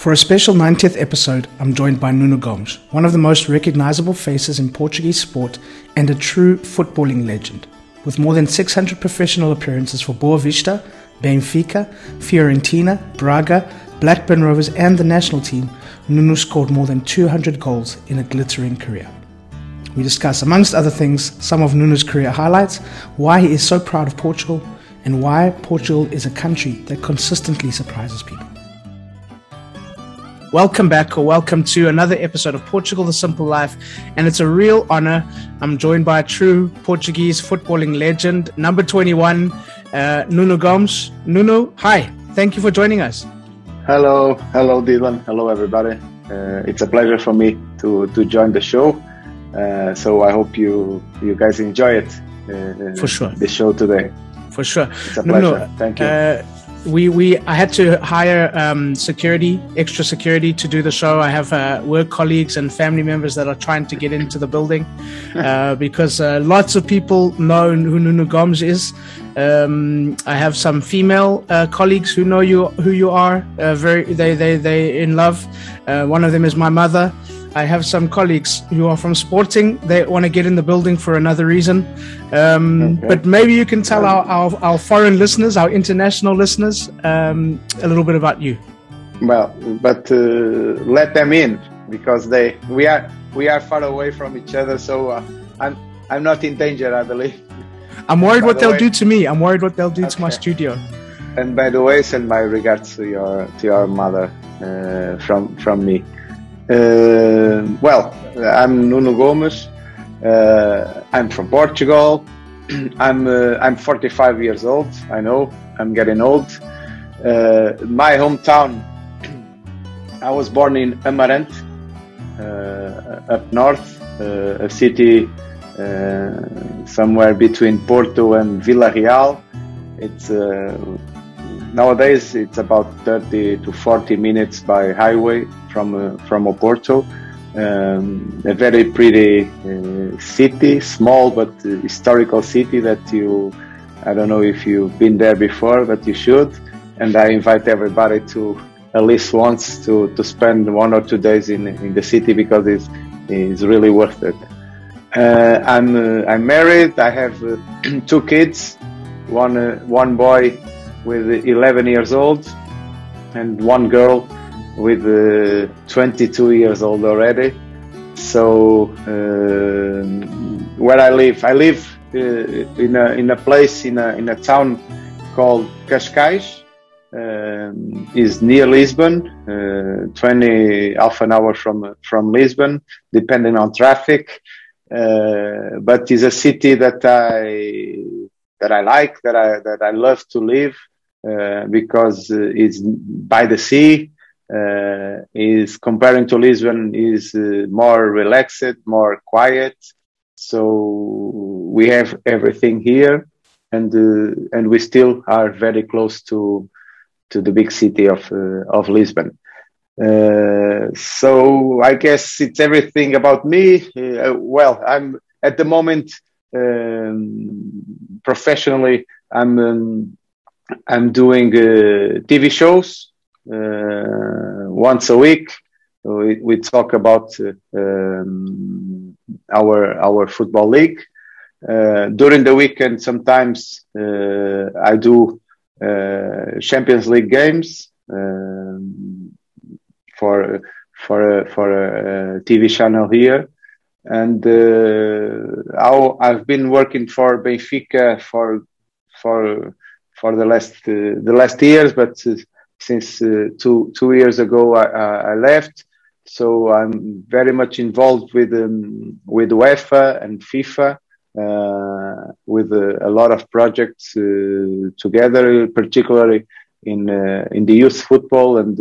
For a special 90th episode, I'm joined by Nuno Gomes, one of the most recognizable faces in Portuguese sport and a true footballing legend. With more than 600 professional appearances for Boavista, Benfica, Fiorentina, Braga, Blackburn Rovers, and the national team, Nuno scored more than 200 goals in a glittering career. We discuss, amongst other things, some of Nuno's career highlights, why he is so proud of Portugal, and why Portugal is a country that consistently surprises people. Welcome back, or welcome to another episode of Portugal the Simple Life. And it's a real honor. I'm joined by a true Portuguese footballing legend, number 21, uh, Nuno Gomes. Nuno, hi. Thank you for joining us. Hello. Hello, Dylan. Hello, everybody. Uh, it's a pleasure for me to, to join the show. Uh, so I hope you you guys enjoy it. Uh, for sure. The show today. For sure. It's a pleasure. Nuno, Thank you uh, we we I had to hire um, security, extra security to do the show. I have uh, work colleagues and family members that are trying to get into the building uh, because uh, lots of people know who Nuno Gomes is. Um, I have some female uh, colleagues who know you who you are. Uh, very they they they in love. Uh, one of them is my mother. I have some colleagues who are from Sporting. They want to get in the building for another reason. Um, okay. But maybe you can tell our, our, our foreign listeners, our international listeners, um, a little bit about you. Well, but uh, let them in because they we are we are far away from each other. So uh, I'm I'm not in danger, I believe. I'm worried what the they'll way. do to me. I'm worried what they'll do okay. to my studio. And by the way, send my regards to your to your mother uh, from from me. Uh, well, I'm Nuno Gomes. Uh, I'm from Portugal. I'm uh, I'm 45 years old. I know I'm getting old. Uh, my hometown. I was born in Amarante, uh, up north, uh, a city somewhere between Porto and Vila Real. It's nowadays it's about 30 to 40 minutes by highway from uh, from Oporto. Um, a very pretty uh, city, small but uh, historical city that you, I don't know if you've been there before, but you should. And I invite everybody to at least once to, to spend one or two days in, in the city because it's, it's really worth it. Uh, I'm, uh, I'm married. I have uh, two kids, one, one boy with 11 years old and one girl with uh, 22 years old already. So uh, where I live, I live uh, in a in a place in a in a town called Cascais. Um, is near Lisbon, uh, 20 half an hour from from Lisbon, depending on traffic. Uh, but it's a city that I that I like, that I that I love to live uh, because it's by the sea uh, is comparing to Lisbon is uh, more relaxed, more quiet. So we have everything here, and uh, and we still are very close to to the big city of uh, of Lisbon. Uh, so I guess it's everything about me. Uh, well, I'm at the moment um, professionally. I'm um, I'm doing TV shows once a week. We, we talk about uh, um, our our football league. Uh, during the weekend, sometimes I do Champions League games um, for for a, for a, TV channel here, and uh, I've been working for Benfica for for for the last uh, the last years, but since uh, two two years ago I, I, left. So I'm very much involved with um, with UEFA and FIFA, uh, with uh, a lot of projects uh, together, particularly in uh, in the youth football and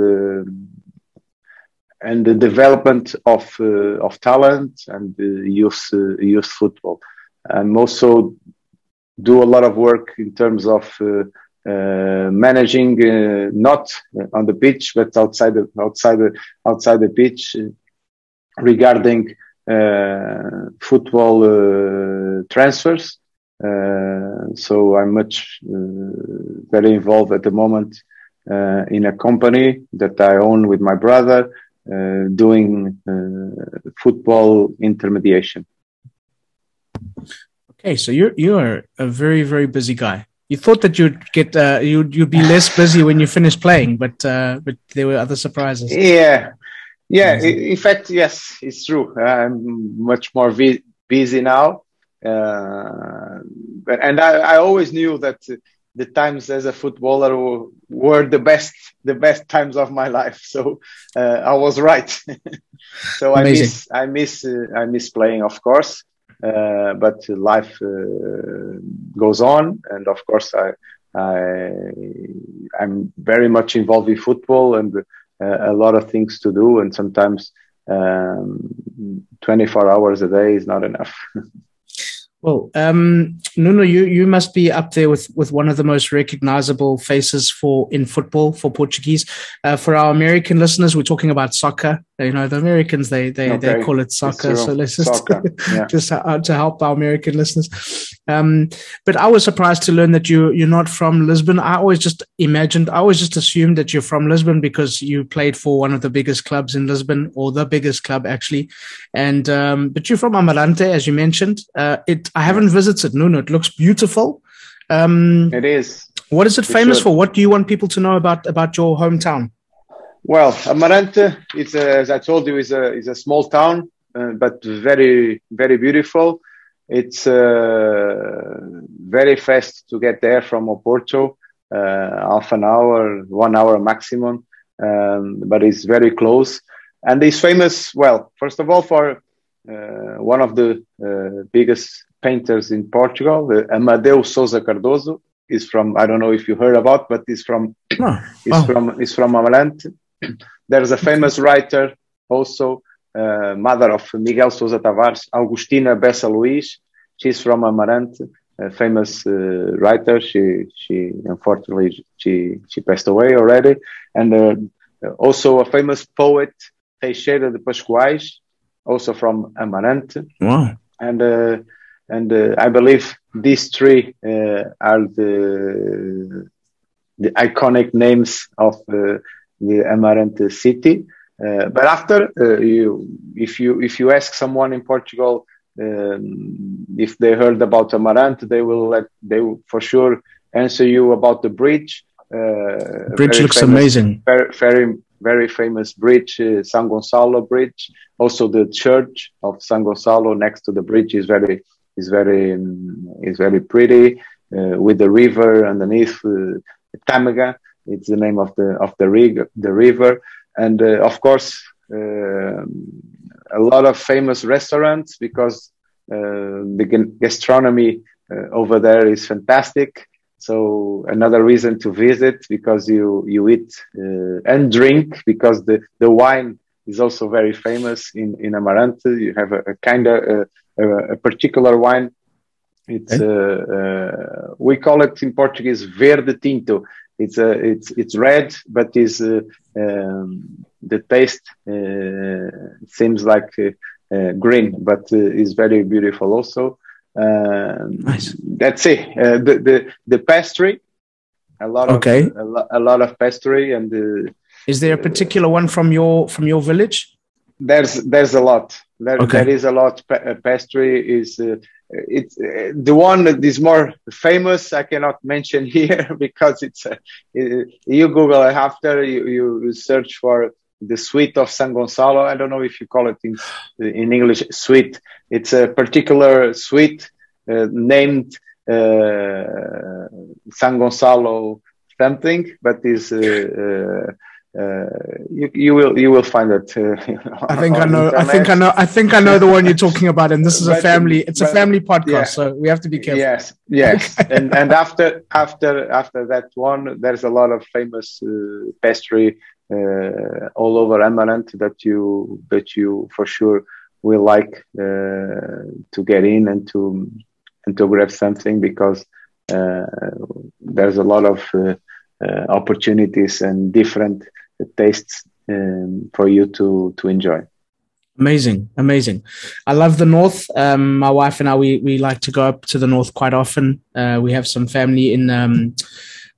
and the development of of talent and youth youth football. I'm also do a lot of work in terms of uh, managing uh, not on the pitch but outside the outside the outside the pitch regarding uh, football transfers. so I'm much very involved at the moment uh, in a company that I own with my brother, uh, doing uh, football intermediation. Okay, so you're you are a very very busy guy. You thought that you'd get uh, you'd you'd be less busy when you finished playing, but uh, but there were other surprises. Yeah, yeah. In fact, yes, it's true. I'm much more vi- busy now, uh, but, and I, I always knew that the times as a footballer were the best the best times of my life so uh, i was right so Amazing. i miss i miss uh, i miss playing of course uh, but life uh, goes on. And of course i i i'm very much involved in football and uh, a lot of things to do. And sometimes um, 24 hours a day is not enough Well, um, Nuno, you, you must be up there with, with one of the most recognizable faces for in football for Portuguese. Uh, for our American listeners, we're talking about soccer. You know, the Americans they they, okay. they call it soccer. So let's just yeah. just uh, to help our American listeners. Um, but I was surprised to learn that you you're not from Lisbon. I always just imagined, I always just assumed that you're from Lisbon because you played for one of the biggest clubs in Lisbon, or the biggest club actually. And um, but you're from Amarante, as you mentioned. Uh, it I haven't visited Nuno. It looks beautiful. Um, it is. What is it famous for? What do you want people to know about about your hometown? Well, Amarante, it's a, as I told you, is a is a small town, uh, but very very beautiful. It's uh, very fast to get there from Oporto, uh, half an hour, one hour maximum, um, but it's very close. And it's famous, well, first of all, for uh, one of the uh, biggest painters in Portugal, Amadeu Sousa Cardoso, is from I don't know if you heard about, but he's from oh. he's oh. from he's from Amarante. There's a famous writer also, uh, mother of Miguel Sousa Tavares, Agustina Bessa Luís. She's from Amarante, a famous uh, writer. She she unfortunately she she passed away already, and uh, also a famous poet, Teixeira de Pascoaes, also from Amarante. Wow. And uh, and uh, I believe these three uh, are the the iconic names of the Amarante city. Uh, but after uh, you, if you if you ask someone in Portugal um, if they heard about Amarante, they will let they will for sure answer you about the bridge. Uh, bridge looks famous, amazing. Very, very very famous bridge, uh, San Gonçalo Bridge. Also, the church of San Gonçalo next to the bridge is very is very is very pretty uh, with the river underneath uh, Tâmega. It's the name of the of the rig the river, and uh, of course a lot of famous restaurants because the gastronomy over there is fantastic. So another reason to visit because you you eat and drink because the the wine is also very famous in in Amarante. You have a, a kind of a, a, particular wine. It's okay. uh, we call it in Portuguese verde tinto. It's a it's it's red, but is uh, um, the taste uh, seems like uh, uh, green, but is very beautiful also. Um, nice. That's it. the the the pastry, a lot okay. of a, lo- a lot of pastry and. is there a particular one from your from your village? There's there's a lot. There, okay. there is a lot. Pa- pastry is it's uh, the one that is more famous. I cannot mention here because it's uh, you Google it after you, you search for the sweet of San Gonzalo. I don't know if you call it in in English sweet. It's a particular sweet uh, named uh, San Gonzalo something, but is uh, you, you will you will find it. Uh, I think I know. Internet. I think I know. I think I know the one you're talking about. And this is but, a family. It's but, a family podcast, yeah. so we have to be careful. Yes, yes. and and after after after that one, there's a lot of famous uh, pastry uh, all over Amarante that you that you for sure will like uh, to get in and to and to grab something because uh, there's a lot of opportunities and different tastes um, for you to to enjoy. Amazing, amazing. I love the north. Um, my wife and I we we like to go up to the north quite often. Uh, we have some family in um,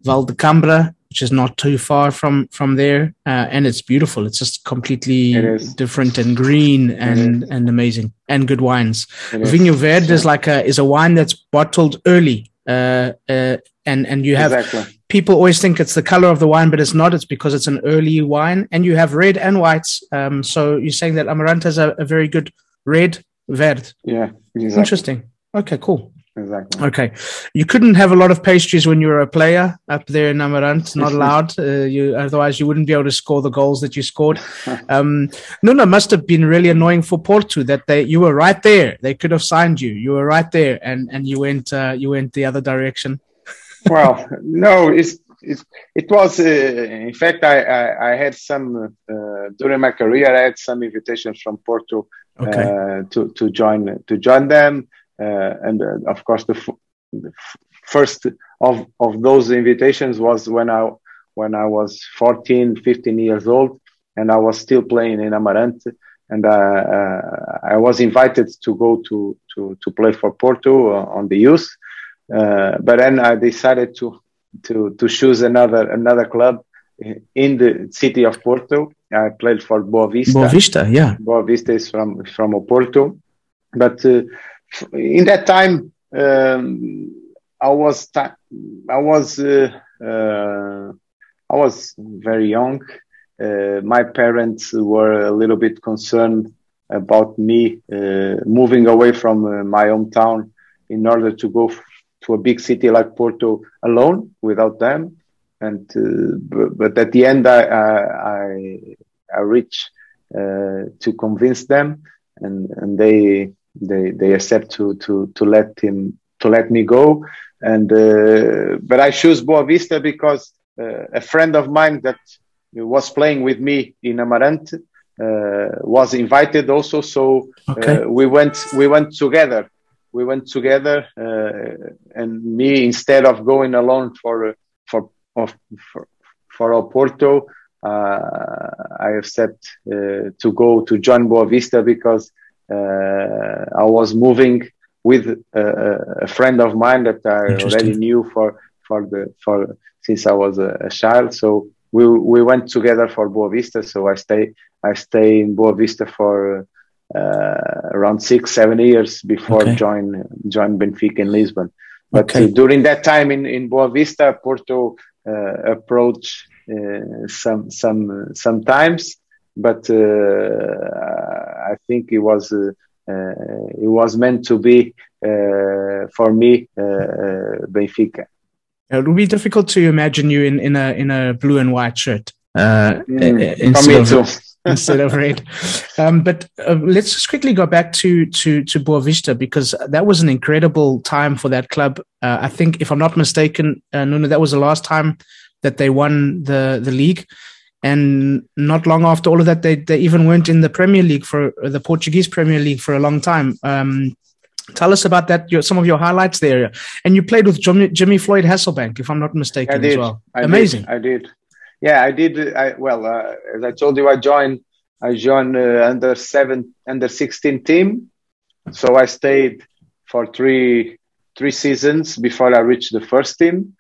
Vale de Cambra, which is not too far from from there, uh, and it's beautiful. It's just completely it different and green and and amazing and good wines. Vinho Verde is like a is a wine that's bottled early, uh, uh, and and you have exactly. People always think it's the color of the wine, but it's not. It's because it's an early wine, and you have red and whites. Um, so you're saying that Amarante has a, very good red verde. Yeah, exactly. interesting. Okay, cool. Exactly. Okay, you couldn't have a lot of pastries when you were a player up there in Amarante. Not allowed. Uh, you otherwise you wouldn't be able to score the goals that you scored. Um, no, must have been really annoying for Porto that they you were right there. They could have signed you. You were right there, and and you went uh, you went the other direction. Well, no, it's, it's it was uh, in fact I, I, I had some uh, during my career I had some invitations from Porto okay. Uh, to to join to join them. Uh, and uh, of course, the, f- the f- first of, of those invitations was when I, when I was 14, 15 years old, and I was still playing in Amarante. And uh, uh, I was invited to go to, to, to play for Porto uh, on the youth. Uh, but then I decided to, to, to choose another, another club in the city of Porto. I played for Boavista. Boa Vista, yeah. Boavista is from, from Porto. But in that time, um, I was I was uh, uh, I was very young. Uh, my parents were a little bit concerned about me uh, moving away from uh, my hometown in order to go to a big city like Porto alone without them. And uh, but, but, at the end, I I, I reached to convince them, and and they they they accept to to to let him to let me go and uh, but i choose boavista because uh, a friend of mine that was playing with me in amarante uh, was invited also so okay. Uh, we went we went together we went together uh, and me instead of going alone for for for for Oporto, uh, I accept to go to join Boavista because uh, I was moving with a, a, friend of mine that I already knew for for the for since I was a, a, child. So we we went together for Boavista. So I stay I stay in Boavista for uh, around six seven years before okay. join join Benfica in Lisbon. But okay. during that time in in Boavista, Porto uh, approached uh, some some sometimes but uh, I think it was uh, uh, it was meant to be for me Benfica. It would be difficult to imagine you in, in a in a blue and white shirt. Uh, mm, instead, of, instead of red. Um, but uh, let's just quickly go back to to to Boavista because that was an incredible time for that club. Uh, I think, if I'm not mistaken, Nuno, that was the last time that they won the the league. And not long after all of that, they, they even went in the Premier League for the Portuguese Premier League for a long time. Um, tell us about that, your, some of your highlights there. And you played with Jimmy, Jimmy Floyd Hasselbaink, if I'm not mistaken, I did. as well. I Amazing. Did. I did. Yeah, I did. I, well, uh, as I told you, I joined. I joined uh, under seven, under sixteen team. So I stayed for three three seasons before I reached the first team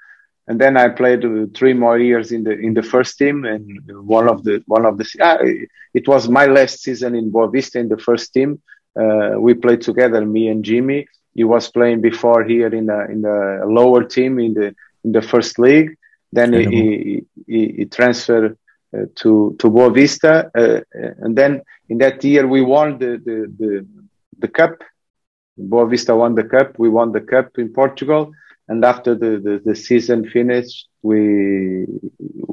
and then I played three more years in the in the first team, and one of the one of the uh, it was my last season in Boavista in the first team. Uh, we played together, me and Jimmy. He was playing before here in the in the lower team in the in the first league. Then he, he, transferred uh, to to Boavista, uh, and then in that year we won the the the, the cup. Boavista won the cup. We won the cup in Portugal and after the, the, the, season finished, we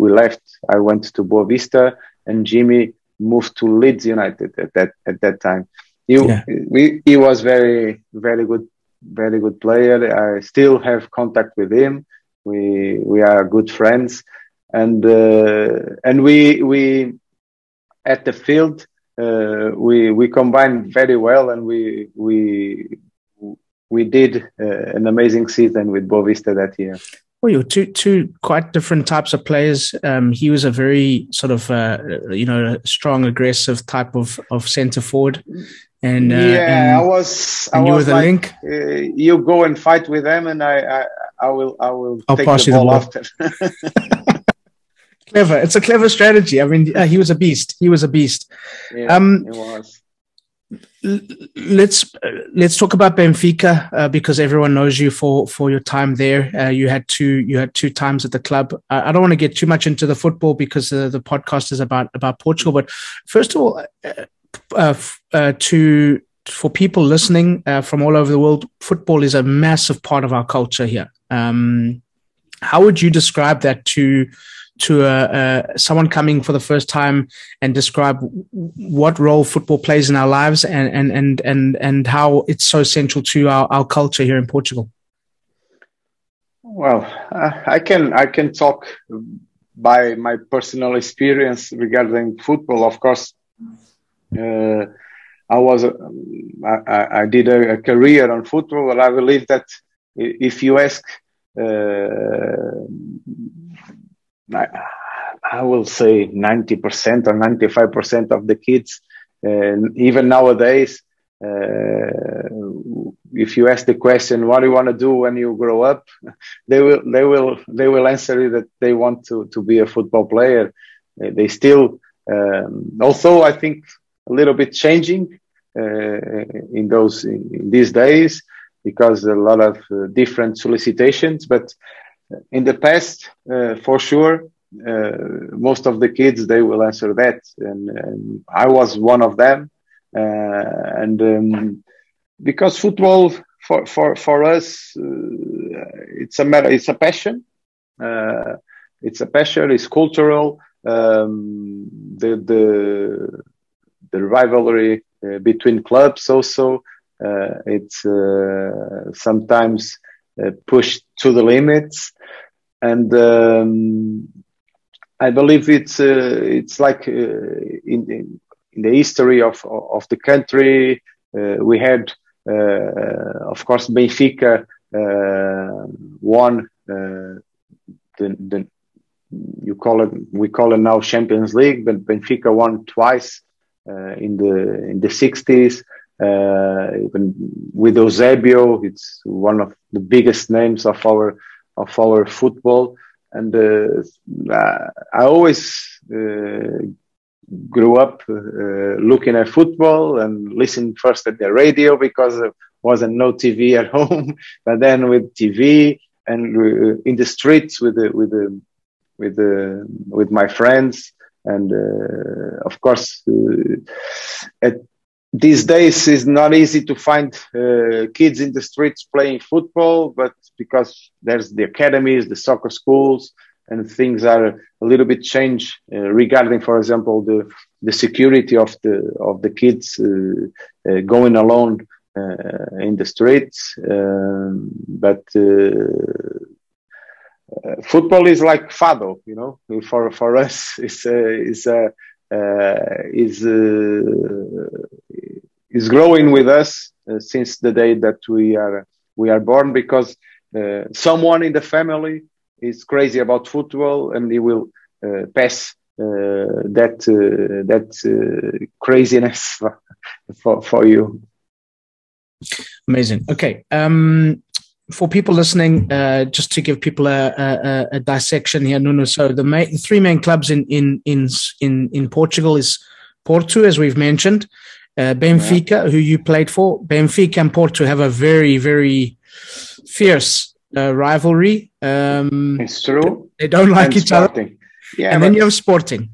we left. I went to Boavista, and Jimmy moved to Leeds United at that at that time. He, yeah. we, he was very very good very good player. I still have contact with him. We we are good friends, and uh, and we we at the field uh, we we combined very well, and we we we did uh, an amazing season with Boavista that year. Well, you're two two quite different types of players. Um, he was a very sort of uh, you know strong, aggressive type of of centre forward. And uh, yeah, and, I was. I you was were the like, link. Uh, you go and fight with them, and I, I, I will, I will I'll take pass the you the ball. after. clever. It's a clever strategy. I mean, uh, he was a beast. He was a beast. Yeah, um, it was. Let's let's talk about Benfica uh, because everyone knows you for for your time there. Uh, you had two you had two times at the club. I don't want to get too much into the football because uh, the podcast is about about Portugal. But first of all, uh, uh, to for people listening from all over the world, football is a massive part of our culture here. Um, how would you describe that to to uh, uh, someone coming for the first time and describe what role football plays in our lives and and and and, and how it's so central to our, our culture here in Portugal? Well, uh, I can I can talk by my personal experience regarding football. Of course, uh, I was I, I, did a, a career on football, and I believe that if you ask uh, I, I will say 90% or 95% of the kids, even nowadays, uh, if you ask the question, what do you want to do when you grow up? They will, they will, they will answer you that they want to, to be a football player. They still, um, although I think a little bit changing uh, in those, in, in, these days, because a lot of uh, different solicitations, but in the past, uh, for sure, uh, most of the kids they will answer that, and, and I was one of them. And um, because football for for for us, it's a matter, it's a passion. it's a passion. It's cultural. Um, the the the rivalry uh, between clubs also it's uh, sometimes pushed to the limits. And um, I believe it's uh, it's like uh, in, in, the history of of the country uh, we had uh, of course Benfica uh, won uh, the, the you call it we call it now Champions League but Benfica won twice in the in the 60s even with Eusebio it's one of the biggest names of our of our football. And uh, I always uh, grew up uh, looking at football and listening first at the radio because there wasn't no TV at home, but then with TV and in the streets with the, with the, with the, with my friends. And uh, of course, uh, at these days it's not easy to find uh, kids in the streets playing football, but because there's the academies, the soccer schools, and things are a little bit changed uh, regarding, for example, the the security of the of the kids uh, uh going alone uh, in the streets. Um, but uh, football is like fado, you know. For for us, it's a, it's a is uh, is growing with us uh, since the day that we are we are born because someone in the family is crazy about football and he will pass that that craziness for for you. Amazing. Okay. Um, for people listening, uh, just to give people a, a, a dissection here, Nuno. So the, main, the, three main clubs in in in in in Portugal is Porto, as we've mentioned, uh, Benfica, yeah. who you played for. Benfica and Porto have a very very fierce uh, rivalry. Um, it's true. They don't like and each sporting. other. Yeah, and then you have Sporting.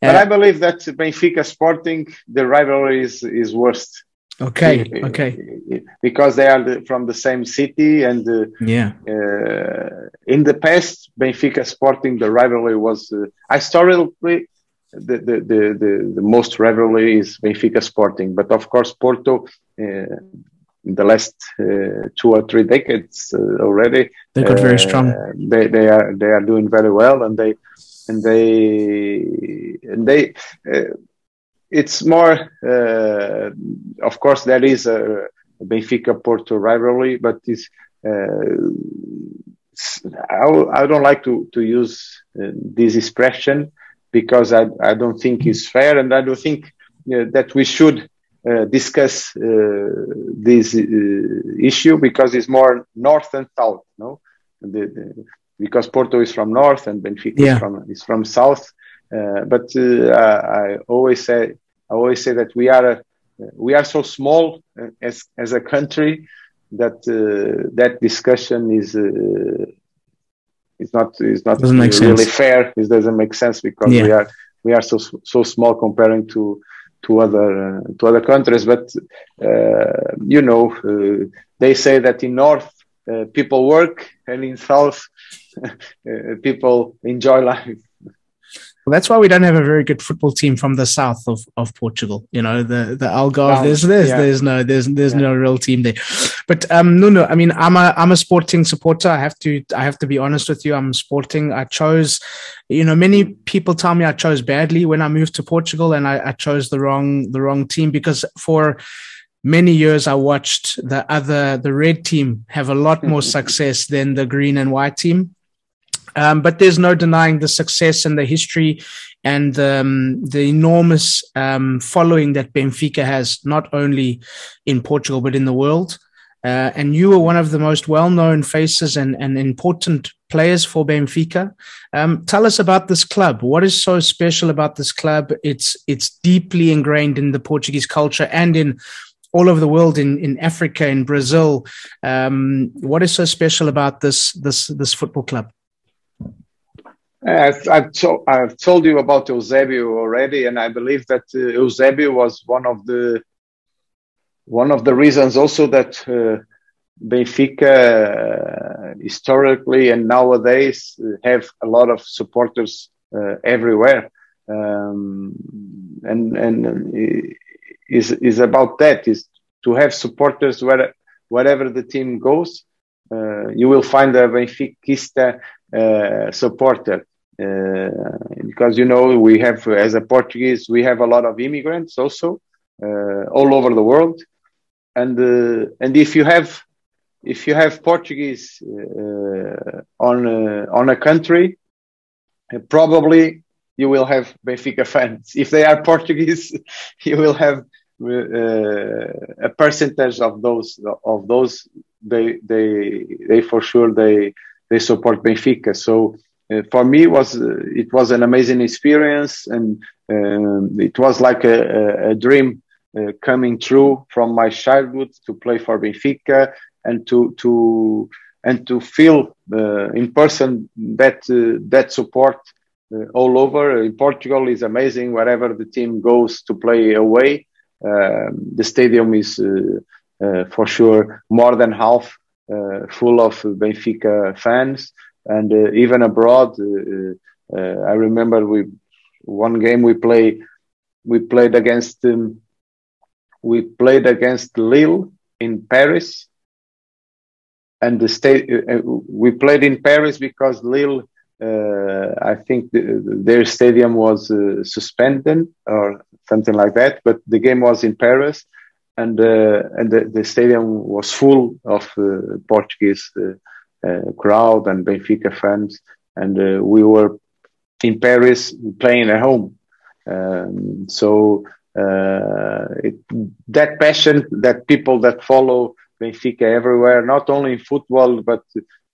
But I believe that Benfica Sporting, the rivalry is is worst Okay. Okay. Because they are the, from the same city, and uh, yeah. Uh, in the past, Benfica Sporting, the rivalry was uh, historically the, the, the, the, most rivalry is Benfica Sporting, but of course Porto. Uh, in the last uh, two or three decades uh, already, they got very strong. They, they are they are doing very well, and they and they and they it's more, uh, of course, there is a Benfica Porto rivalry, but it's, uh, I, I, don't like to, to use uh, this expression because I, I don't think it's fair and I don't think that we should uh, discuss uh, this uh, issue because it's more north and south. No, the, the, because Porto is from north and Benfica yeah. is from is from south. Uh, but uh, I always say I always say that we are a, we are so small uh, as as a country that uh, that discussion is uh, is not is not really sense. fair. It doesn't make sense because yeah. we are we are so so small comparing to to other uh, to other countries. But uh, you know, uh, they say that in North uh, people work and in South people enjoy life. Well, that's why we don't have a very good football team from the south of, of Portugal. You know, the the Algarve. There's there's yeah. there's no there's there's yeah. no real team there. But um, no, no. I mean, I'm a I'm a Sporting supporter. I have to I have to be honest with you. I'm Sporting. I chose, you know, many people tell me I chose badly when I moved to Portugal, and I, I chose the wrong the wrong team because for many years I watched the other the red team have a lot more success than the green and white team. Um, but there's no denying the success and the history and um, the enormous um, following that Benfica has, not only in Portugal, but in the world. Uh, and you were one of the most well known faces and, and important players for Benfica. Um, tell us about this club. What is so special about this club? It's, it's deeply ingrained in the Portuguese culture and in all over the world in, in Africa, in Brazil. Um, what is so special about this, this, this football club? I've, I've, to, I've, told you about Eusebio already, and I believe that uh, Eusebio was one of the one of the reasons also that uh, Benfica uh, historically and nowadays uh, have a lot of supporters uh, everywhere, um, and and uh, is is about that is to have supporters where wherever the team goes. you will find a Benfiquista uh, supporter uh, because you know we have as a Portuguese we have a lot of immigrants also uh, all over the world and and if you have if you have Portuguese on on a country probably you will have Benfica fans. If they are Portuguese, you will have uh, a percentage of those of those they they they for sure they they support Benfica. So uh, for me, was uh, it was an amazing experience, and um, it was like a, a, dream uh, coming true from my childhood to play for Benfica and to to and to feel uh, in person that uh, that support uh, all over. In Portugal is amazing. Wherever the team goes to play away, um, the stadium is for sure more than half uh, full of Benfica fans, and uh, even abroad. Uh, I remember we one game we play we played against um, we played against Lille in Paris, and the state uh, we played in Paris because Lille, uh, I think the, their stadium was uh, suspended or something like that. But the game was in Paris, and uh, and the, the, stadium was full of uh, Portuguese uh, crowd and Benfica fans, and we were in Paris playing at home. Um, so it, that passion that people that follow Benfica everywhere, not only in football, but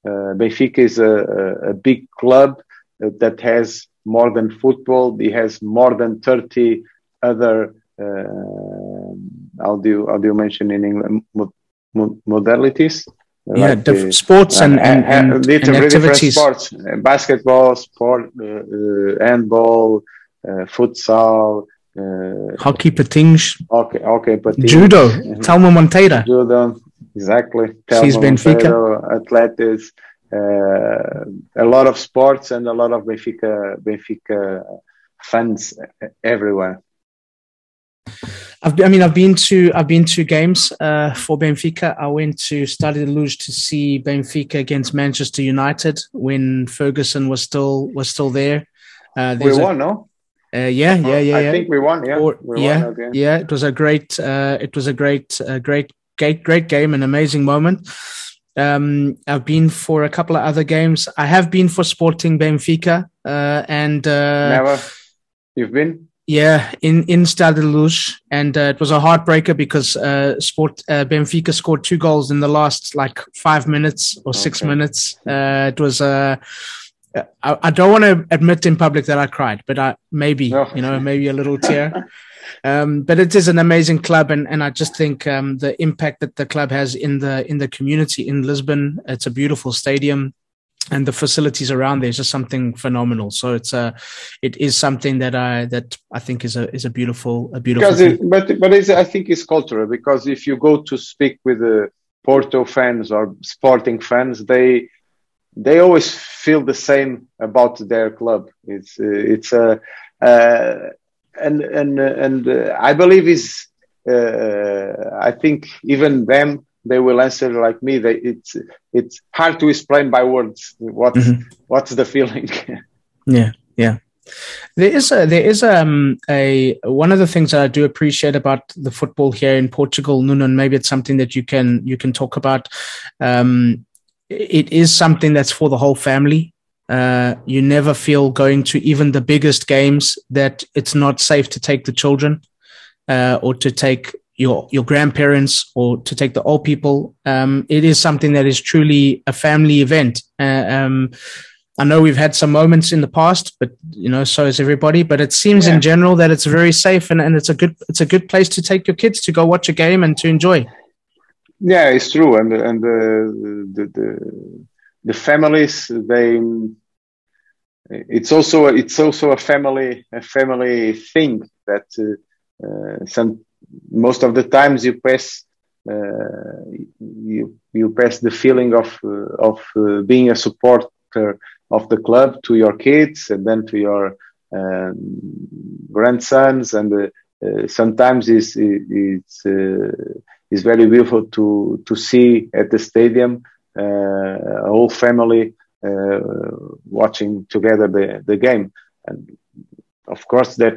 uh, Benfica is a, a, a, big club that has more than football. It has more than 30 other uh, how do you how do you mention in England modalities? Yeah, like, uh, sports and, and, and, and, and activities. sports, uh, basketball, sport, handball, futsal, uh, hockey patinge. Okay, okay, patinge. Judo. Mm-hmm. Telma Monteiro. Judo, exactly. Telma She's Benfica. athletics, uh, a lot of sports and a lot of Benfica, Benfica fans everywhere. I've, I mean, I've been to I've been to games uh, for Benfica. I went to Stade de Luz to see Benfica against Manchester United when Ferguson was still was still there. Uh, we won, a, no? Uh, yeah, yeah, yeah, I think we won. Yeah, or, we yeah, won yeah. It was a great, uh, it was a great, uh, great, great, great game, an amazing moment. Um, I've been for a couple of other games. I have been for Sporting Benfica, uh, and never. You've been? Yeah, in in Stade de Luz, and uh, it was a heartbreaker because uh, Sport uh, Benfica scored two goals in the last like five minutes or six okay. minutes. Uh, it was uh, I, I, don't want to admit in public that I cried, but I maybe no. you know maybe a little tear. Um, but it is an amazing club, and, and I just think um, the impact that the club has in the in the community in Lisbon. It's a beautiful stadium and the facilities around there is just something phenomenal. So it's a, it is something that I that I think is a is a beautiful a beautiful. Because it, but but it's, I think it's cultural because if you go to speak with the Porto fans or Sporting fans, they they always feel the same about their club. It's uh, it's a uh, uh, and and and uh, I believe is uh, I think even them they will answer like me. They, it's it's hard to explain by words what mm-hmm. what's the feeling. yeah, yeah. There is a there is um a one of the things that I do appreciate about the football here in Portugal, Nuno, and maybe it's something that you can you can talk about. Um, it is something that's for the whole family. Uh, you never feel going to even the biggest games that it's not safe to take the children uh, or to take your your grandparents or to take the old people. Um, it is something that is truly a family event. Uh, um, I know we've had some moments in the past, but you know, so is everybody. But it seems yeah. in general that it's very safe and, and it's a good it's a good place to take your kids to go watch a game and to enjoy. Yeah, it's true, and and the the the, the families they it's also it's also a family a family thing that uh, uh, some most of the times you pass uh, you you pass the feeling of uh, of uh, being a supporter of the club to your kids and then to your um, grandsons and uh, uh, sometimes it's it's uh, it's very beautiful to to see at the stadium a whole family watching together the the game. And of course that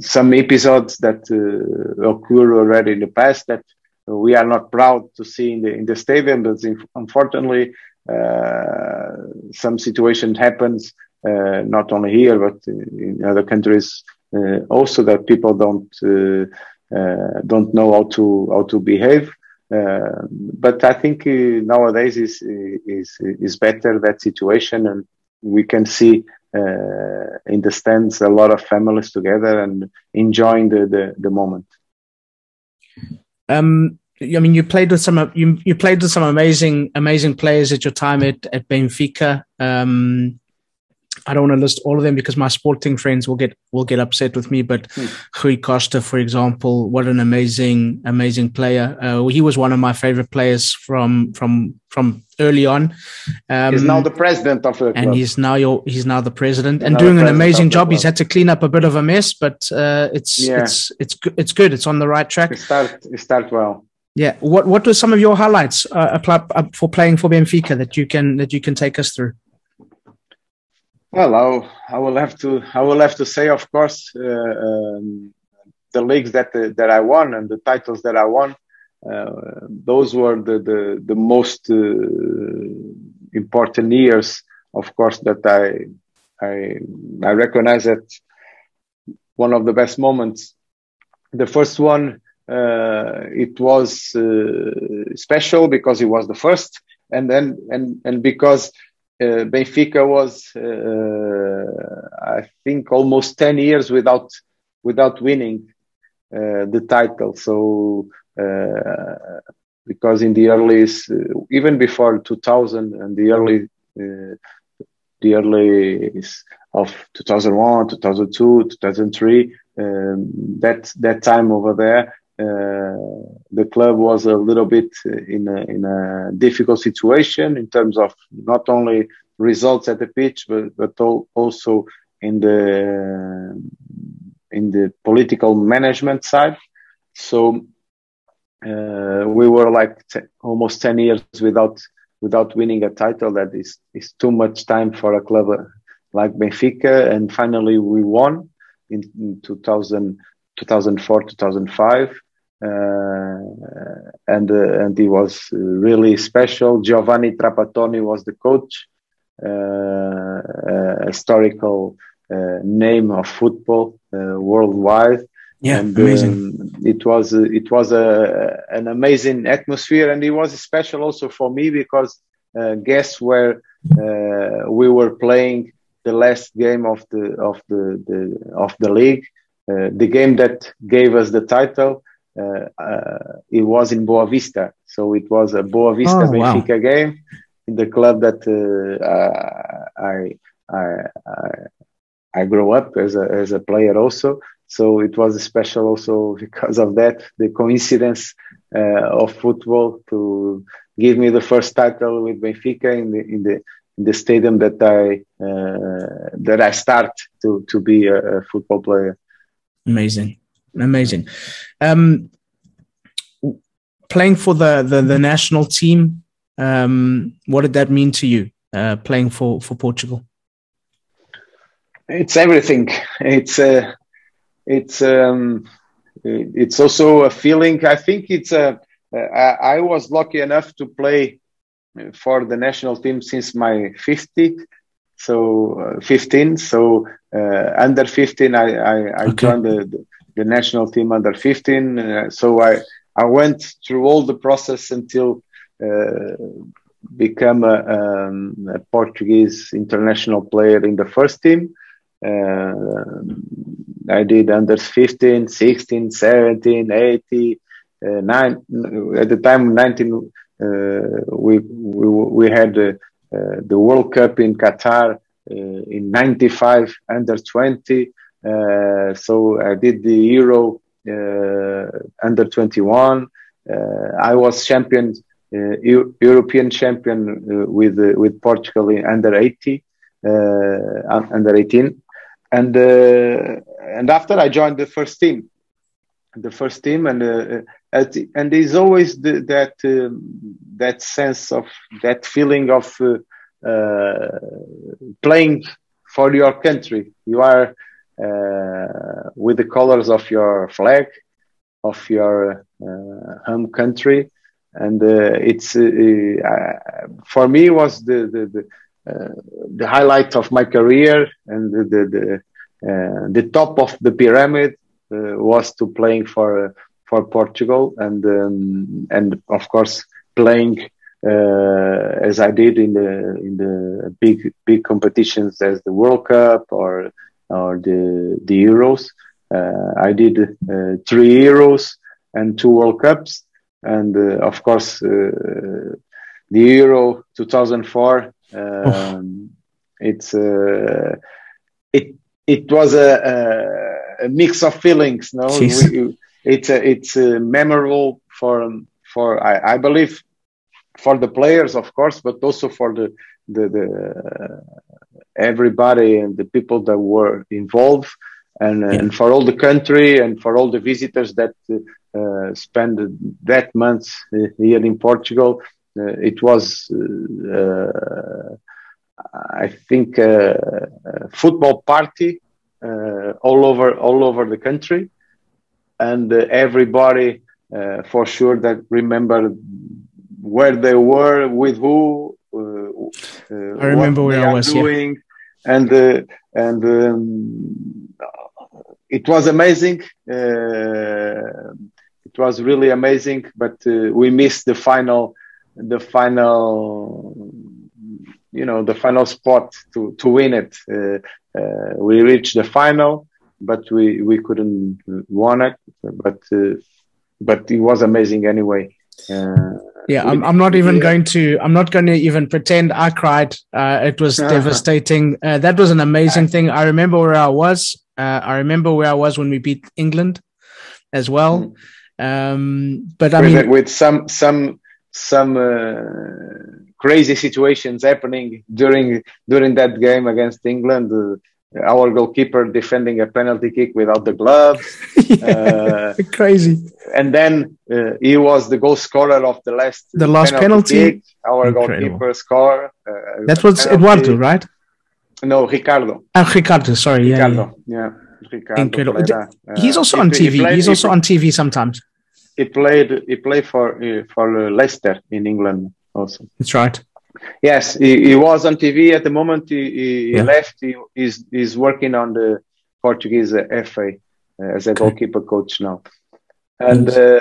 some episodes that uh, occurred already in the past that we are not proud to see in the in the stadium, but unfortunately, uh, some situation happens not only here but in other countries also that people don't don't know how to how to behave. Uh, but I think uh, nowadays is is is better that situation, and we can see uh, in the stands a lot of families together and enjoying the the, the moment. Um, I mean, you played with some you you played with some amazing amazing players at your time at at Benfica. Um, I don't want to list all of them because my sporting friends will get will get upset with me. But mm. Rui Costa, for example, what an amazing amazing player. Uh, he was one of my favorite players from from from early on. Um, he's now the president of the club. and he's now your he's now the president and doing an amazing job. He's had to clean up a bit of a mess, but uh, it's yeah. it's it's it's good. It's on the right track. It start it start well. Yeah. What what were some of your highlights uh for playing for Benfica that you can that you can take us through? Well, I'll, I will have to I will have to say, of course, uh, um, the leagues that uh, that I won and the titles that I won. Uh, those were the the, the most uh, important years, of course, that I I I recognize that one of the best moments. The first one, uh, it was uh, special because it was the first, and then and and because uh, Benfica was, uh, I think, almost 10 years without without winning uh, the title. So because in the early, even before 2000 and the early the early of 2001, 2002, 2003, um, that that time over there, uh, the club was a little bit in a, in a difficult situation in terms of not only results at the pitch, but, but also in the in the political management side. So uh, we were like almost ten years without without winning a title. That is is too much time for a club like Benfica. And finally, we won in, in 2000, 2004, 2005 uh, and uh, and he was really special. Giovanni Trapattoni was the coach, uh, historical uh, name of football uh, worldwide. Yeah, and, amazing. Um, it was it was a an amazing atmosphere, and it was special also for me because uh, guess where uh, we were playing the last game of the of the, the of the league, uh, the game that gave us the title. It was in Boavista, so it was a Boavista oh, Benfica wow. game in the club that I, I I I grew up as a as a player also. So it was special also because of that, the coincidence uh, of football to give me the first title with Benfica in the in the in the stadium that I uh, that I start to to be a, a football player. Amazing, amazing. Um, playing for the, the the national team, um, what did that mean to you? Uh, playing for for Portugal. It's everything. It's uh, it's um, it's also a feeling. I think it's a. I, I was lucky enough to play for the national team since my 50 so uh, 15 so uh, under 15 i i, I okay. joined the, the national team under 15 uh, so i i went through all the process until uh, become a, um, a, portuguese international player in the first team uh, I did under 15, 16, 17, 18, uh, nine, at the time 19, uh, we, we, we had uh, the World Cup in Qatar in 95 under 20. Uh, so I did the Euro under 21. I was champion, European champion with with Portugal under 80, under 18 and uh, and after I joined the first team, the first team, and uh, the, and there's always the, that that sense of that feeling of uh, uh playing for your country. You are uh, with the colors of your flag, of your uh, home country, and it's for me was the the, the uh, the highlight of my career and the the, the, uh, the top of the pyramid uh, was to playing for for Portugal and um, and of course playing uh, as I did in the in the big big competitions as the World Cup or or the the Euros. Uh, I did uh, three Euros and two World Cups, and of course the Euro 2004 um, it's uh, it it was a, a, mix of feelings. No, we, it's a, it's a memorable for for I, I, believe for the players, of course, but also for the the, the everybody and the people that were involved, and yeah. and for all the country and for all the visitors that uh, spend that month here in Portugal. Uh, it was, uh, I think, a football party uh, all over all over the country, and everybody for sure that remember where they were with who. I remember where I was doing, yeah. And and um, it was amazing. Uh, it was really amazing, but uh, we missed the final the final you know the final spot to to win it uh, uh, we reached the final but we we couldn't won it but uh, but it was amazing anyway uh, yeah I'm, I'm not even yeah. going to i'm not going to even pretend i cried uh, it was uh-huh. devastating that was an amazing thing i remember where i was i remember where i was when we beat england as well mm. um, but i with, mean with some some some uh, crazy situations happening during during that game against England. Uh, our goalkeeper defending a penalty kick without the gloves. yeah, uh, crazy. And then uh, he was the goal scorer of the last the last penalty. penalty. Our Incredible. goalkeeper score. Uh, that was penalty. Eduardo, right? No, Ricardo. Ah, Ricardo. Sorry. Ricardo. Yeah. yeah. Ricardo Incredible. He's also on TV. Played, He's also on TV sometimes he played he played for uh, for uh, Leicester in England also. That's right. Yes, he, he, was on TV at the moment. He, he yeah. left. He, he's, he's working on the Portuguese FA uh, as a okay. goalkeeper coach now. And uh,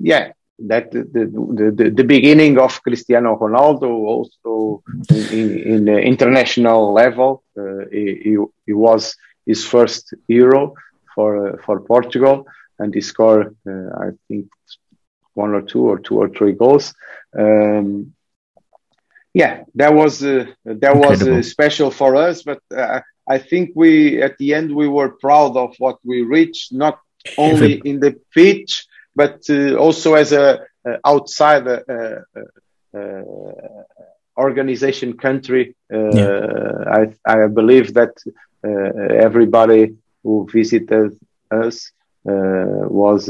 yeah, that the, the, the, the, beginning of Cristiano Ronaldo also in, in, the international level. Uh, he, he, was his first Euro for uh, for Portugal, and he scored uh, I think one or two or two or three goals. Um, yeah, that was uh, that was uh, special for us. But uh, I think we at the end we were proud of what we reached, not only in the pitch but uh, also as a, outside uh, uh, organization country. Yeah. I I believe that everybody who visited us was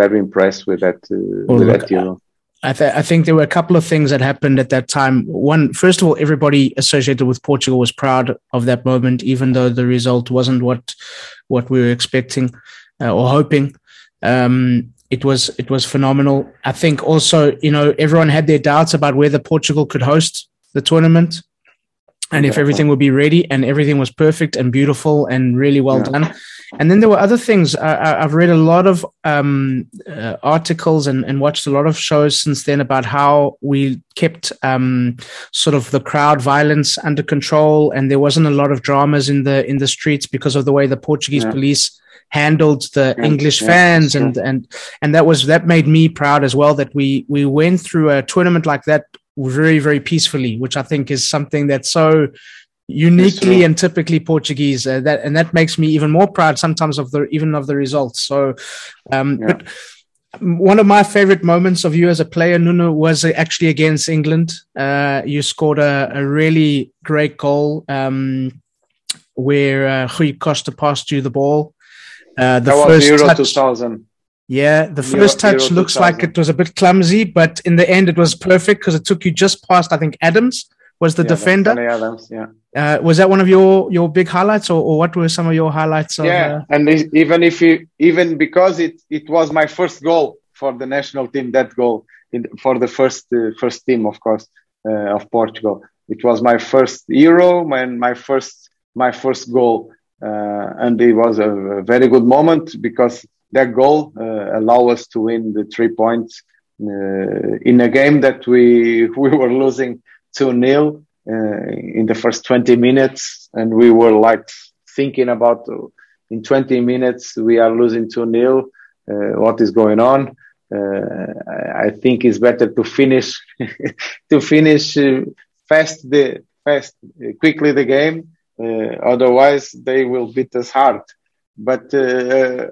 very impressed with that well, with look, that Euro. I, th- I, think there were a couple of things that happened at that time. One, first of all, everybody associated with Portugal was proud of that moment, even though the result wasn't what what we were expecting uh, or hoping. Um, it was it was phenomenal. I think also you know everyone had their doubts about whether Portugal could host the tournament and if everything would be ready and everything was perfect and beautiful and really well yeah. done and then there were other things I, have read a lot of um, uh, articles and, and, watched a lot of shows since then about how we kept um, sort of the crowd violence under control and there wasn't a lot of dramas in the in the streets because of the way the portuguese yeah. police handled the yeah, English yeah, fans and and and that was that made me proud as well that we we went through a tournament like that very very peacefully which I think is something that's so uniquely and typically Portuguese uh, that and that makes me even more proud sometimes of the even of the results so um yeah. but one of my favorite moments of you as a player, Nuno, was actually against England. Uh, you scored a, a, really great goal um, where uh, Rui Costa passed you the ball uh, the that first Euro touch, 2000. Yeah, the first Euro, touch Euro looks like it was a bit clumsy, but in the end it was perfect because it took you just past. I think Adams was the yeah, defender. Adams, yeah. Uh, was that one of your your big highlights, or, or what were some of your highlights? Of, yeah, uh... and even if you even because it it was my first goal for the national team, that goal in, for the first uh, first team, of course, uh, of Portugal. It was my first Euro and my first my first goal uh, and it was a, very good moment because that goal uh, allowed us to win the three points uh, in a game that we we were losing 2 0 in the first 20 minutes. And we were like thinking about in 20 minutes, we are losing 2 0. what is going on? Uh, I think it's better to finish to finish uh, fast the fast quickly the game uh, otherwise, they will beat us hard. But uh,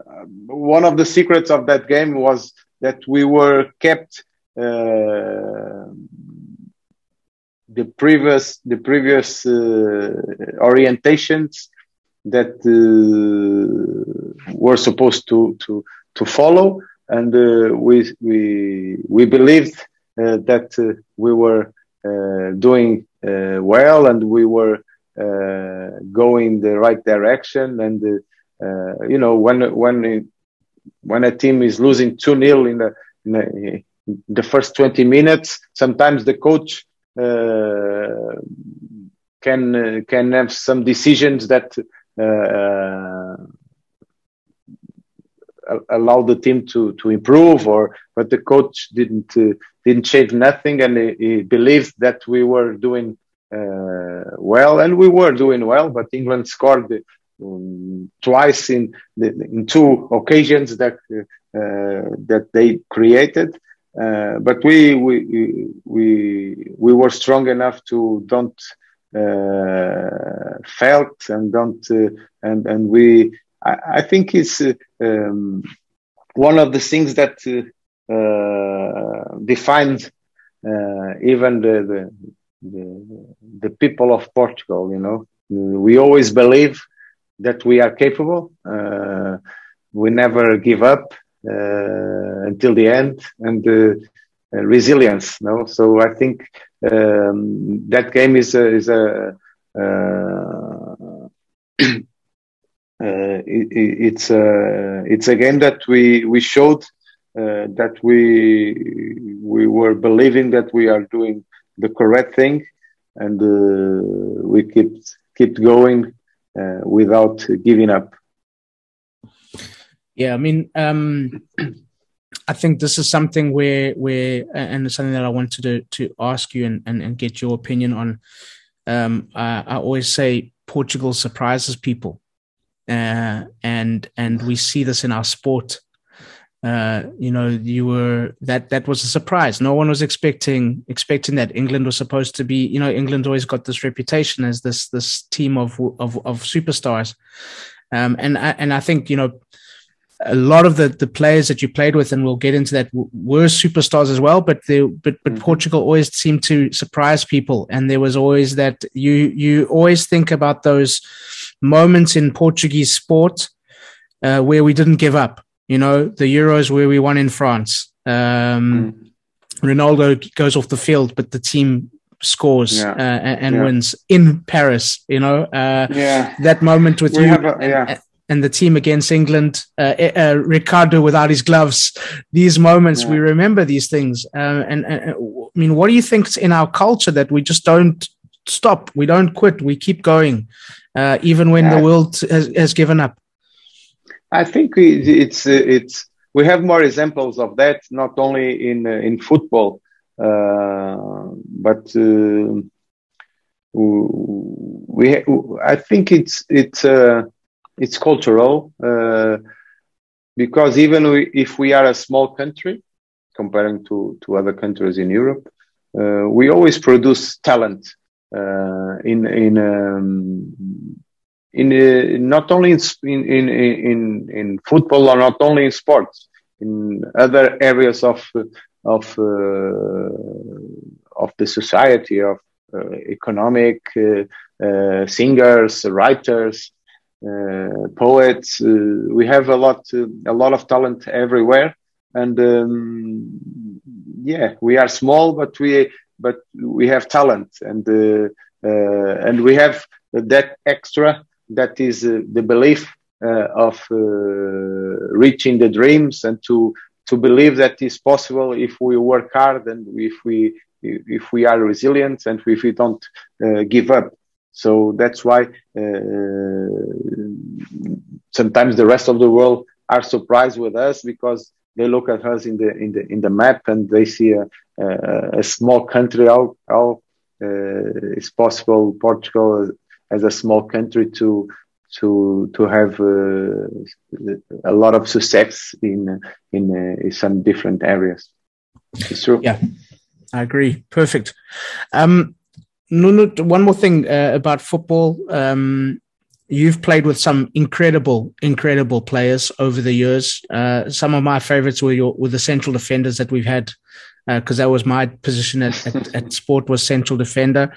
one of the secrets of that game was that we were kept uh, the previous the previous orientations that uh, were supposed to to to follow, and uh, we we we believed uh, that we were doing well, and we were uh, in the right direction. And uh, you know, when when when a team is losing two 0 in the, in the first 20 minutes, sometimes the coach uh, can uh, can have some decisions that uh, allow the team to to improve, or but the coach didn't uh, didn't change nothing, and he, he, believed that we were doing uh, well, and we were doing well, but England scored um, twice in the, in two occasions that uh, that they created. Uh, but we we we we were strong enough to don't uh, felt and don't uh, and and we I, I think it's uh, um, one of the things that defined even the, the the, the people of Portugal. You know, we always believe that we are capable. Uh, we never give up uh, until the end, and uh, resilience. No, so I think um, that game is a, is a uh, uh, it, it's a it's a game that we we showed uh, that we we were believing that we are doing the correct thing and uh, we kept keep going uh, without giving up. Yeah, I mean, um, I think this is something where where and it's something that I wanted to to ask you and and, and get your opinion on. Um, I, I always say Portugal surprises people, uh, and and we see this in our sport. Uh, you know, you were that that was a surprise. No one was expecting expecting that England was supposed to be. You know, England always got this reputation as this this team of of, of superstars, um, and I, and I think you know a lot of the, the players that you played with, and we'll get into that, were superstars as well. But they, but but mm-hmm. Portugal always seemed to surprise people, and there was always that you you always think about those moments in Portuguese sport uh, where we didn't give up. You know, the Euros where we won in France. Um, mm. Ronaldo goes off the field, but the team scores yeah. uh, and, yeah. wins in Paris. You know, uh, yeah. that moment with we you. A, yeah and the team against England, uh, uh, Ricardo without his gloves, these moments, yeah. we remember these things. Uh, and, and, I mean, what do you think in our culture that we just don't stop? We don't quit. We keep going, uh, even when yeah. the world has, has, given up. I think it's, it's, we have more examples of that, not only in, uh, in football, uh, but we, I think it's, it's, it's cultural uh, because even we, if we are a small country comparing to, to other countries in Europe, uh, we always produce talent uh, in in um, in uh, not only in, in in in football or not only in sports in other areas of of uh, of the society of uh, economic singers writers poets. Uh, we have a lot, uh, a lot of talent everywhere, and um, yeah, we are small, but we but we have talent, and and we have that extra that is the belief of reaching the dreams and to to believe that is possible if we work hard and if we if we are resilient and if we don't uh, give up so that's why uh, sometimes the rest of the world are surprised with us because they look at us in the in the in the map and they see a, a, a small country how how uh, it's possible Portugal as a small country to to to have uh, a lot of success in in, uh, in some different areas. It's true. Yeah, I agree. Perfect. Um, no, no. One more thing uh, about football. Um, you've played with some incredible, incredible players over the years. Uh, some of my favorites were your were the central defenders that we've had because uh, that was my position at, at, at, sport was central defender.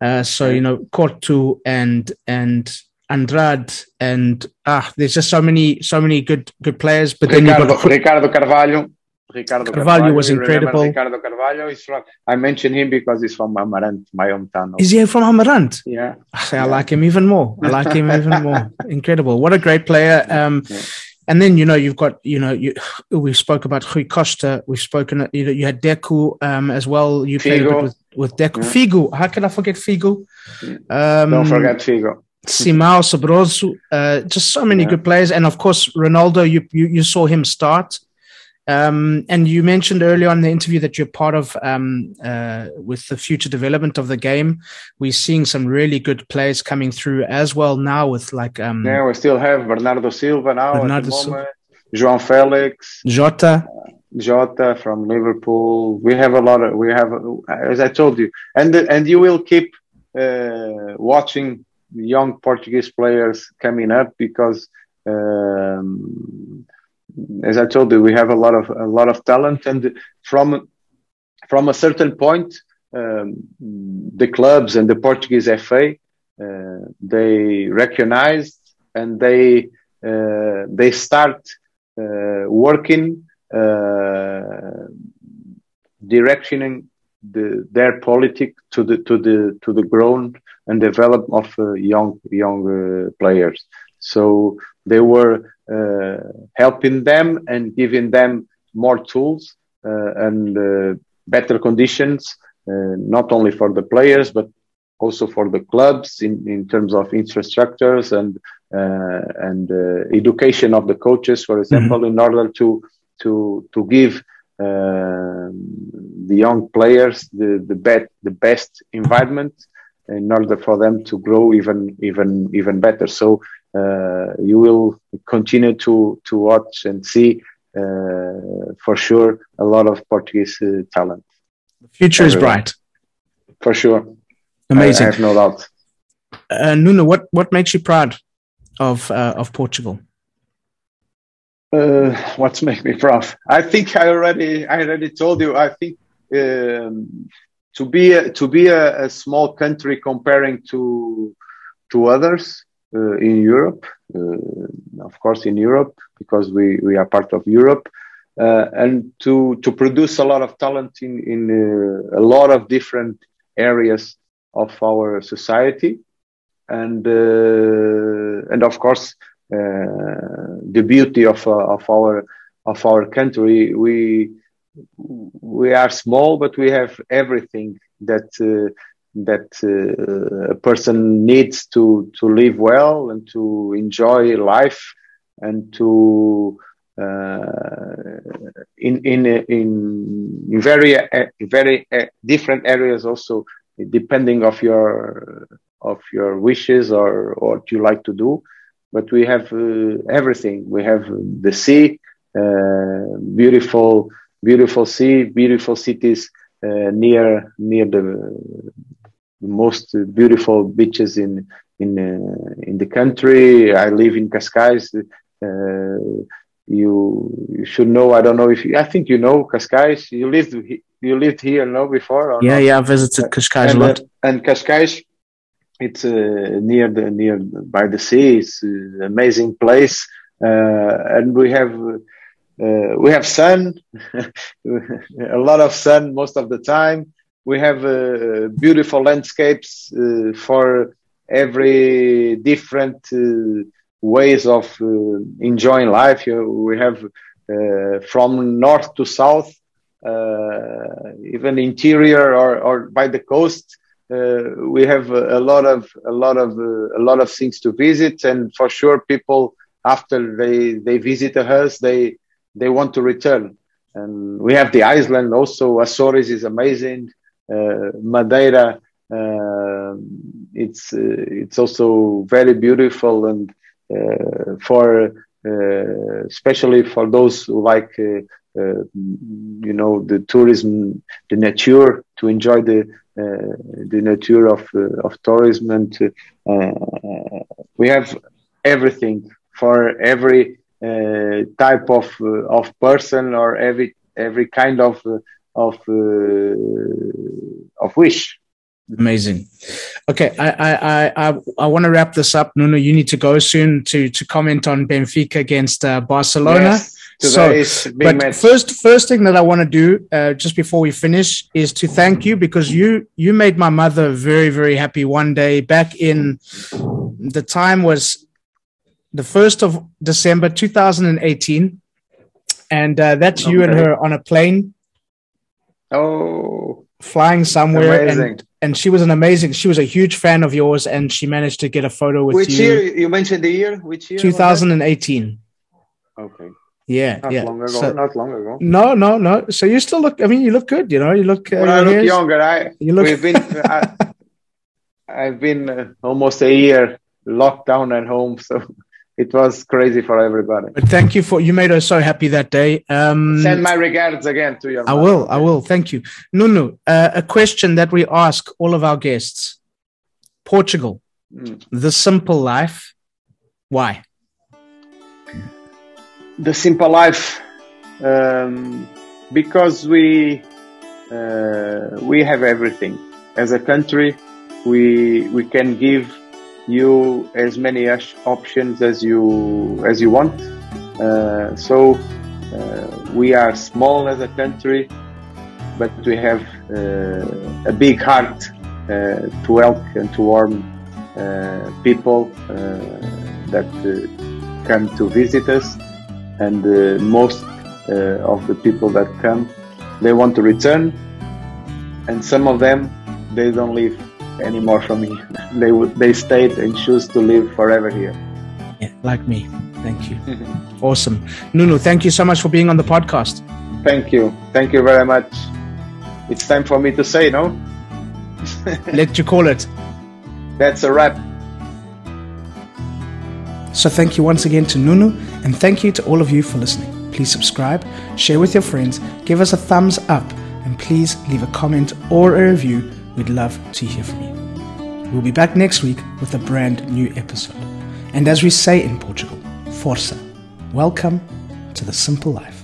Uh, so you know, Couto and and Andrade and ah, there's just so many so many good good players. But Ricardo, then you got Ricardo Carvalho. Ricardo Carvalho, Carvalho was incredible. Ricardo Carvalho is from. I mentioned him because he's from Amarante, my hometown. Is he from Amarante? Yeah. I, yeah. like him even more. I like him even more. Incredible. What a great player. Um, yeah. And then you know you've got you know you we spoke about Rui Costa. We've spoken you know you had Deco um, as well. You Figo. played with with Deco. Yeah. Figo. How can I forget Figo? Um, Don't forget Figo. Simão Sabroso, uh, just so many good players, and of course Ronaldo. You, you you saw him start, um, and you mentioned earlier on in the interview that you're part of um, uh, with the future development of the game. We're seeing some really good players coming through as well now with like. Um, yeah, we still have Bernardo Silva now Bernardo at the moment. João Felix. Jota. Uh, Jota from Liverpool. We have a lot of. We have, as I told you, and and you will keep uh, watching young Portuguese players coming up because. Um, as I told you, we have a lot of a lot of talent, and from from a certain point, um, the clubs and the Portuguese FA uh, they recognized and they uh, they start uh, working uh, directioning the, their politic to the to the to the grown and develop of uh, young young uh, players. So they were uh, helping them and giving them more tools uh, and uh, better conditions, not only for the players but also for the clubs in, in terms of infrastructures and uh, and uh, education of the coaches, for example, mm-hmm. in order to to to give uh, the young players the the best the best environment in order for them to grow even even even better. So you will continue to to watch and see uh, for sure a lot of Portuguese uh, talent. The future is bright. For sure. Amazing. I, I have no doubt. Uh, Nuno, what, what makes you proud of uh, of Portugal? Uh, what's make me proud? I think I already I already told you. I think um, to be a, to be a, a, small country comparing to to others uh, in Europe, uh, of course in Europe because we we are part of Europe, uh, and to to produce a lot of talent in in uh, a lot of different areas of our society, and uh, and of course uh, the beauty of of our of our country we we are small, but we have everything that that uh, a person needs to to live well and to enjoy life and to uh, in in in very uh, very uh, different areas also depending of your of your wishes or, what you like to do. But we have uh, everything. We have the sea beautiful beautiful sea, beautiful cities uh, near near the, most beautiful beaches in in uh, in the country. I live in Cascais. Uh, you you should know. I don't know if you, I think you know Cascais. You lived you lived here, no, before? yeah, not? yeah, I visited Cascais and, a lot. and Cascais, it's uh, near the near by the sea. It's an amazing place, uh, and we have uh, we have sun, a lot of sun most of the time. We have uh, beautiful landscapes uh, for every different uh, ways of uh, enjoying life. we have uh, from north to south, even interior or, or by the coast. we have a, lot of a lot of a lot of things to visit, and for sure, people after they they visit us, they they want to return. And we have the Iceland also. Azores is amazing. Uh, Madeira, uh, it's uh, it's also very beautiful and for especially for those who like you know the tourism, the nature to enjoy the the nature of of tourism and we have everything for every uh, type of uh, of person or every every kind of of of wish. Amazing. Okay, I I I I want to wrap this up. Nuno, you need to go soon to to comment on Benfica against uh, Barcelona. Yes, so, but match. first first thing that I want to do uh, just before we finish is to thank you because you you made my mother very very happy one day back in the time was the 1st of December 2018. And uh, that's okay. you and her on a plane. Oh. Flying somewhere. And, and she was an amazing, she was a huge fan of yours and she managed to get a photo with Which you. Which year? You mentioned the year? Which year? 2018. Okay. Yeah, not yeah. long ago. So, not long ago. No, no, no. So you still look. I mean, you look good. You know, you look. Uh, I look younger. I you look. We've been. I, have been uh, almost a year locked down at home, so it was crazy for everybody. But thank you for you made us so happy that day. Um, Send my regards again to your. I mother. will. I will. Thank you, Nuno. Uh, a question that we ask all of our guests: Portugal, mm. the simple life. Why? The simple life, um, because we uh, we have everything as a country. We we can give you as many options as you as you want. Uh, so uh, we are small as a country, but we have uh, a big heart uh, to help and to warm uh, people uh, that come to visit us, and most of the people that come, they want to return, and some of them they don't live anymore from me. They would they stayed and choose to live forever here. Yeah, like me. Thank you. awesome. Nuno. thank you so much for being on the podcast. Thank you. Thank you very much. It's time for me to say, no? Let you call it. That's a wrap. So thank you once again to Nuno, and thank you to all of you for listening. Please subscribe, share with your friends, give us a thumbs up, and please leave a comment or a review. We'd love to hear from you. We'll be back next week with a brand new episode. And as we say in Portugal, força. Welcome to the simple life.